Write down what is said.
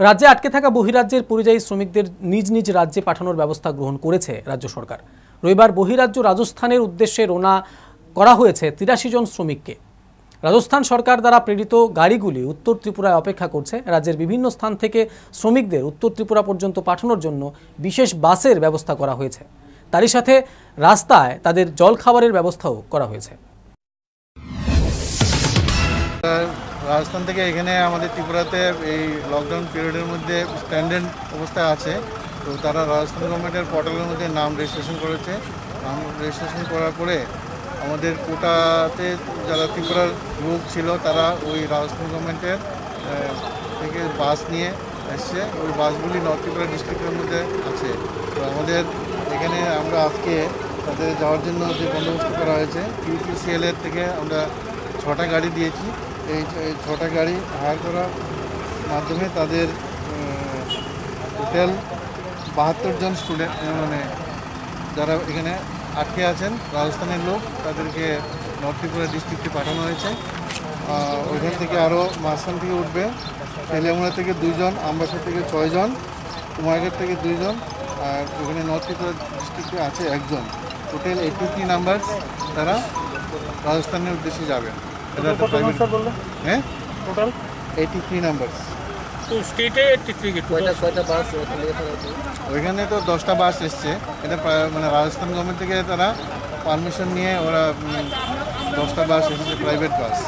রাজ্যে আটকে থাকা বহিরাজ্যের পরিযায়ী শ্রমিকদের নিজ নিজ রাজ্যে পাঠানোর ব্যবস্থা গ্রহণ করেছে রাজ্য সরকার। রবিবার বহিরাজ্য রাজস্থানের উদ্দেশ্যে রোনা করা হয়েছে তিরাশি জন শ্রমিককে। রাজস্থান সরকার দ্বারা প্রেরিত গাড়িগুলি উত্তর ত্রিপুরায় অপেক্ষা করছে। রাজ্যের বিভিন্ন স্থান থেকে শ্রমিকদের উত্তর ত্রিপুরা পর্যন্ত পাঠানোর জন্য বিশেষ বাসের ব্যবস্থা করা হয়েছে। তারই সাথে রাস্তায় তাদের জলখাবারের ব্যবস্থাও করা হয়েছে। রাজস্থান থেকে এখানে আমাদের ত্রিপুরাতে এই লকডাউন পিরিয়ডের মধ্যে স্ট্যান্ডার্ড অবস্থায় আছে। তো তারা রাজস্থান গভর্নমেন্টের পোর্টালের মধ্যে নাম রেজিস্ট্রেশন করেছে। নাম রেজিস্ট্রেশন করার পরে আমাদের কোটাতে যারা ত্রিপুরার লোক ছিল, তারা ওই রাজস্থান গভর্নমেন্টের থেকে বাস নিয়ে এসছে। ওই বাসগুলি নর্থ ত্রিপুরা ডিস্ট্রিক্টের মধ্যে আছে। তো আমাদের এখানে আমরা আজকে তাদের যাওয়ার জন্য যে বন্দোবস্ত করা হয়েছে ইউপিসিএল এর থেকে আমরা ছটা গাড়ি দিয়েছি। এই ছটা গাড়ি হায়ার করার মাধ্যমে তাদের টোটাল বাহাত্তর জন স্টুডেন্ট মানে যারা এখানে আটকে আছেন, রাজস্থানের লোক, তাদেরকে নর্থ ত্রিপুরা ডিস্ট্রিক্টে পাঠানো হয়েছে। ওইখান থেকে আরও মাঝখান থেকে উঠবে। তেলিয়ামুড়া থেকে দুইজন, আমবাসা থেকে ছয়জন কুমারঘাট থেকে দুইজন, আর ওখানে নর্থ ত্রিপুরা ডিস্ট্রিক্টে আছে একজন। টোটাল এইটি থ্রি নাম্বার তারা রাজস্থানের উদ্দেশ্যে যাবে। এটা হ্যাঁ? টোটাল এইটি থ্রি নাম্বার তো স্টেটে কয়টা কয়টা বাস ওইখানে তো দশটা বাস এসছে। এটা মানে রাজস্থান গভর্নমেন্ট থেকে তারা পারমিশন নিয়ে ওরা দশটা বাস এসেছে প্রাইভেট বাস